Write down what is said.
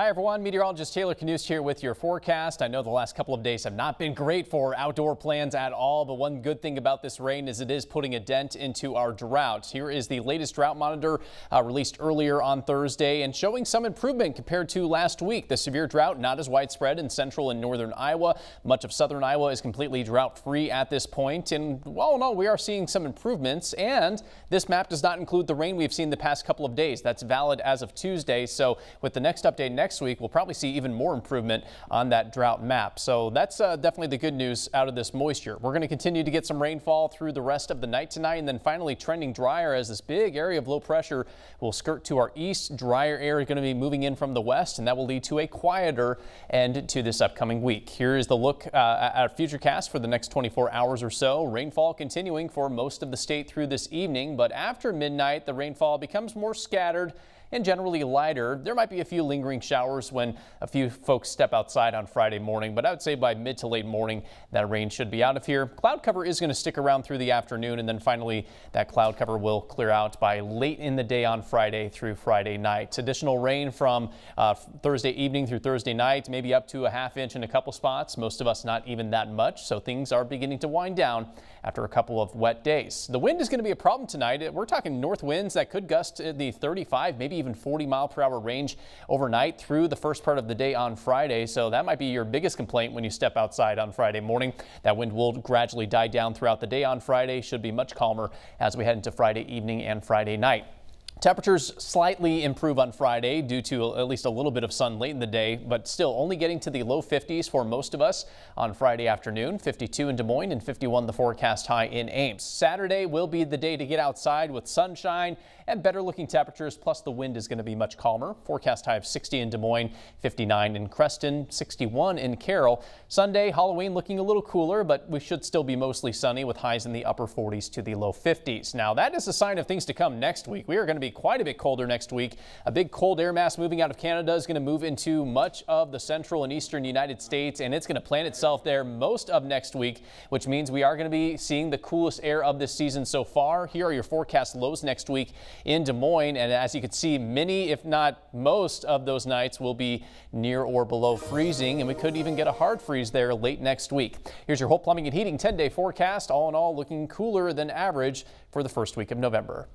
Hi everyone, meteorologist Taylor Knust here with your forecast. I know the last couple of days have not been great for outdoor plans at all, but one good thing about this rain is it is putting a dent into our drought. Here is the latest drought monitor uh, released earlier on Thursday and showing some improvement compared to last week. The severe drought not as widespread in central and northern Iowa. Much of southern Iowa is completely drought free at this point. And all in all, we are seeing some improvements. And this map does not include the rain we've seen the past couple of days. That's valid as of Tuesday. So with the next update next week, we'll probably see even more improvement on that drought map. So that's uh, definitely the good news out of this moisture. We're going to continue to get some rainfall through the rest of the night tonight and then finally trending drier as this big area of low pressure will skirt to our east. Drier air is going to be moving in from the west and that will lead to a quieter end to this upcoming week. Here is the look uh, at futurecast for the next 24 hours or so. Rainfall continuing for most of the state through this evening, but after midnight, the rainfall becomes more scattered and generally lighter. There might be a few lingering showers when a few folks step outside on Friday morning, but I would say by mid to late morning that rain should be out of here. Cloud cover is going to stick around through the afternoon and then finally that cloud cover will clear out by late in the day on Friday through Friday night. Additional rain from uh, Thursday evening through Thursday night, maybe up to a half inch in a couple spots. Most of us not even that much, so things are beginning to wind down after a couple of wet days. The wind is going to be a problem tonight. We're talking north winds that could gust the 35, maybe even 40 mile per hour range overnight through the first part of the day on Friday. So that might be your biggest complaint when you step outside on Friday morning. That wind will gradually die down throughout the day on Friday. Should be much calmer as we head into Friday evening and Friday night. Temperatures slightly improve on Friday due to at least a little bit of sun late in the day, but still only getting to the low 50s for most of us on Friday afternoon. 52 in Des Moines and 51 the forecast high in Ames. Saturday will be the day to get outside with sunshine and better looking temperatures, plus the wind is going to be much calmer. Forecast high of 60 in Des Moines, 59 in Creston, 61 in Carroll. Sunday, Halloween looking a little cooler, but we should still be mostly sunny with highs in the upper 40s to the low 50s. Now that is a sign of things to come next week. We are going to be quite a bit colder next week. A big cold air mass moving out of Canada is going to move into much of the central and eastern United States, and it's going to plant itself there most of next week, which means we are going to be seeing the coolest air of this season so far. Here are your forecast lows next week in Des Moines, and as you can see, many, if not most, of those nights will be near or below freezing, and we could even get a hard freeze there late next week. Here's your whole Plumbing and Heating 10-day forecast. All in all, looking cooler than average for the first week of November.